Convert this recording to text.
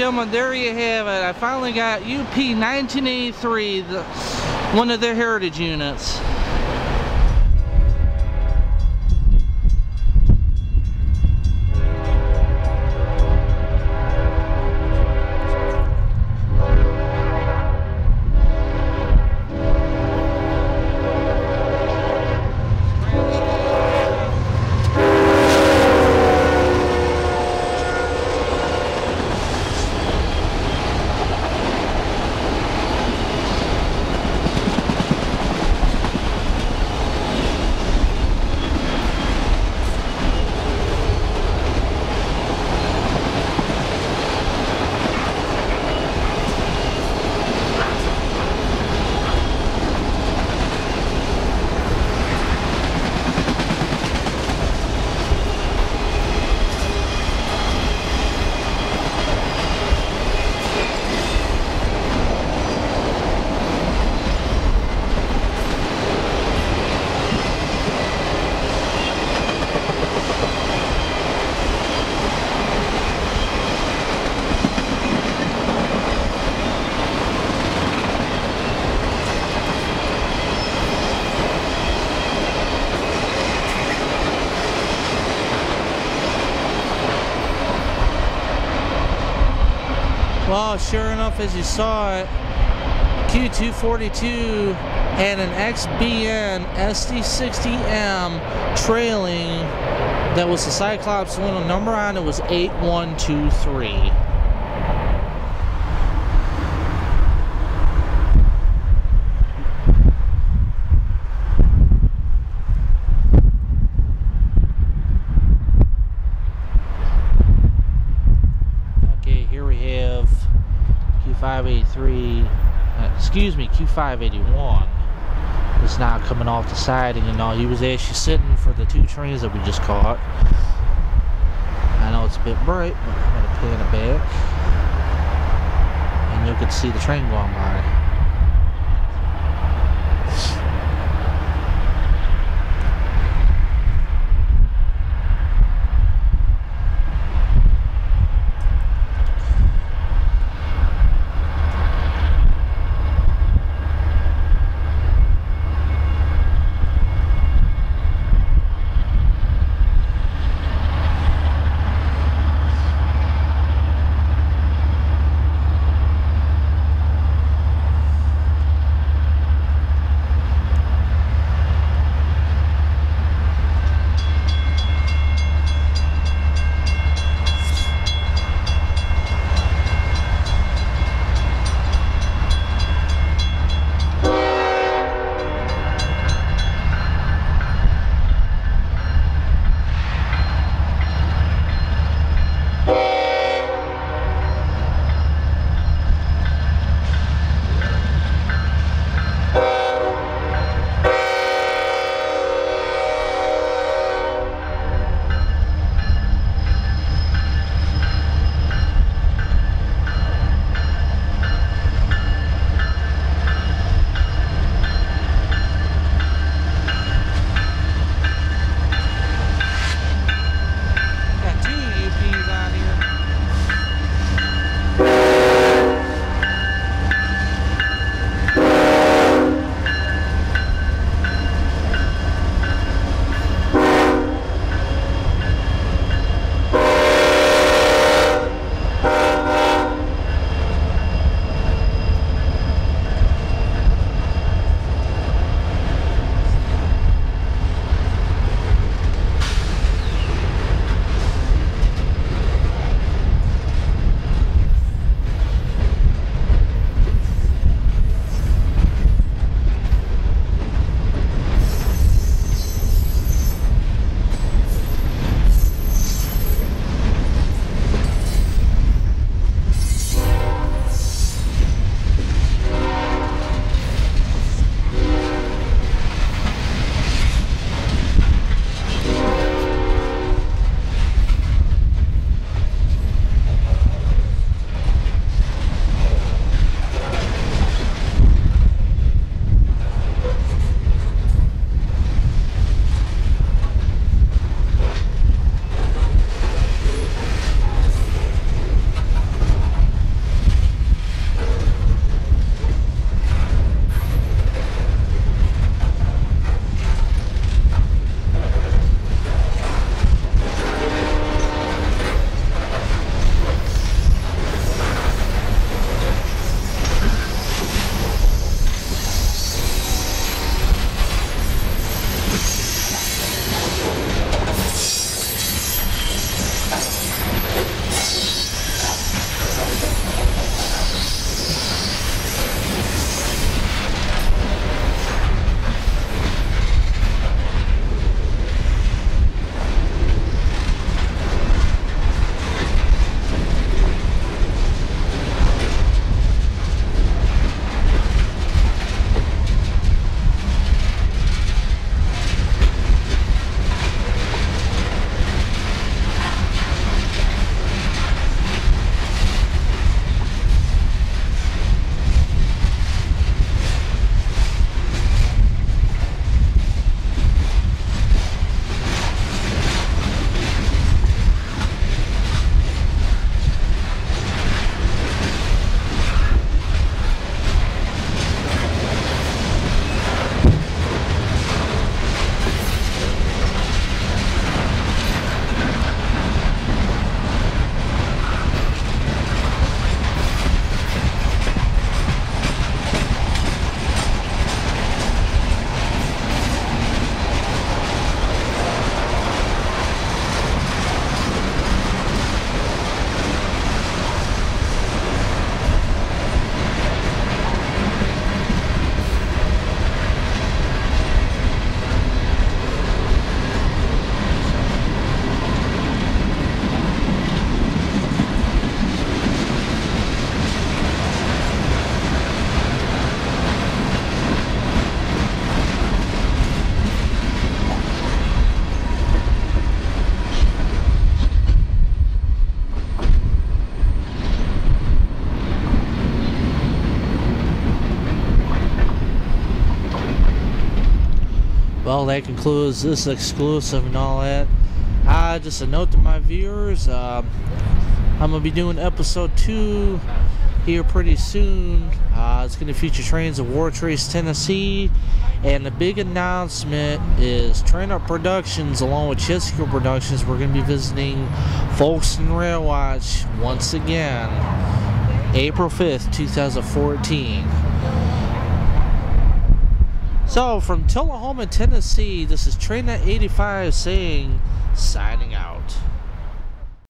gentlemen, there you have it. I finally got UP 1983, the, one of their heritage units. Well, sure enough, as you saw it, Q242 had an XBN SD60M trailing that was the Cyclops one. number on it was 8123. Okay, here we have Q583, uh, excuse me, Q581 is now coming off the siding and all. He was actually sitting for the two trains that we just caught. I know it's a bit bright, but I'm going to pan it back. And you can see the train going by. That concludes this exclusive and all that. Uh, just a note to my viewers, um, I'm going to be doing episode 2 here pretty soon. Uh, it's going to feature trains of Wartrace, Tennessee. And the big announcement is TrainNut Productions along with Chesapeake Productions. We're going to be visiting Folkston Rail Watch once again. April 5th, 2014. So, from Tullahoma, Tennessee, this is Train 85 saying, signing out.